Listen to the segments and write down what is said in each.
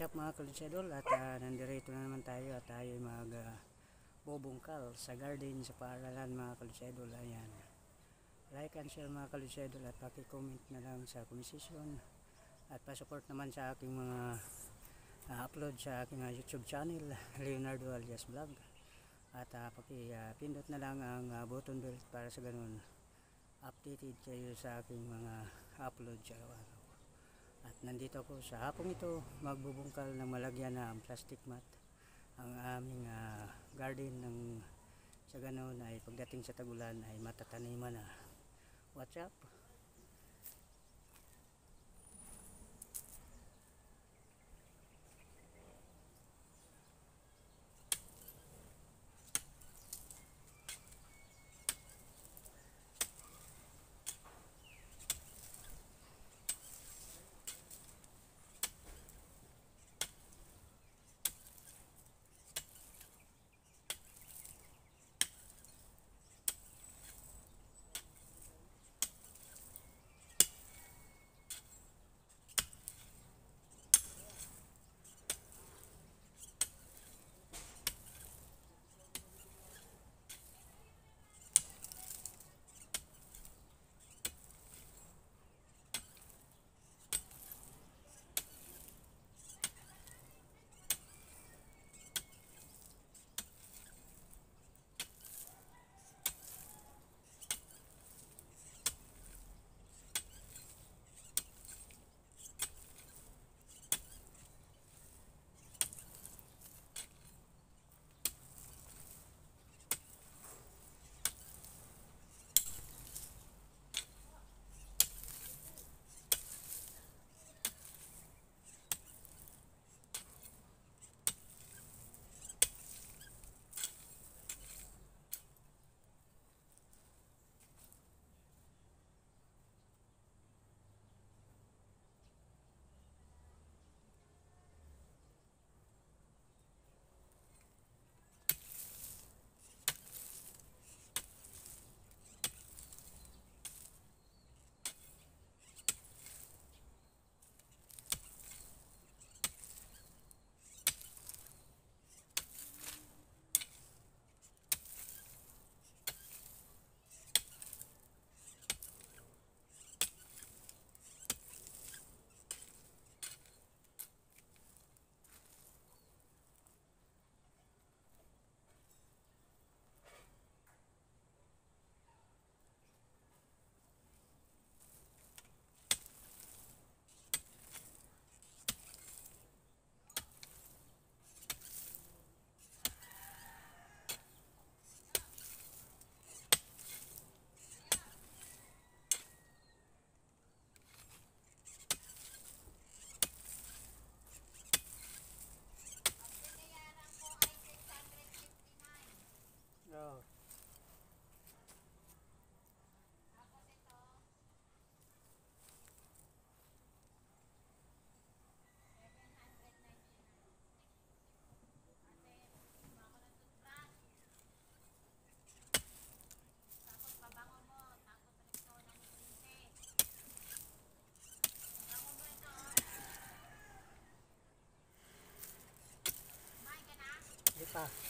What's up mga kalutsadol at uh, nandirito na naman tayo at tayo mag uh, bubungkal sa garden sa paaralan mga kalutsadol ayan. Like and share mga kalutsadol at paki-comment na lang sa komisisyon at pa-support naman sa aking mga uh, upload sa aking uh, youtube channel Leonardo Alias Vlog. At uh, paki-pindot na lang ang uh, button bell para sa ganun updated kayo sa aking mga upload sa araw-araw at nandito ako sa hapong ito magbubungkal ng malagyan na plastic mat. Ang aming uh, garden ng sa ganon ay pagdating sa tagulan ay matataniman na. What's up off.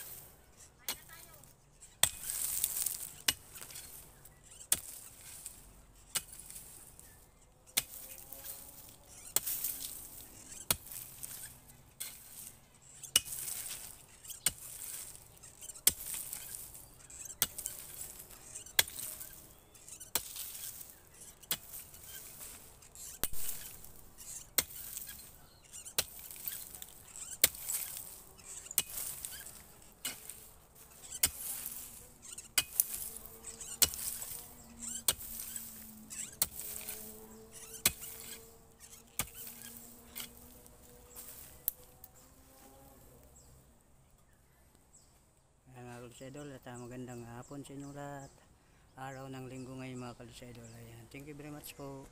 Kalusidol at uh, magandang hapon sa inyo lahat. Araw ng linggo ngayon mga kalusidol. Ayan. Thank you very much po.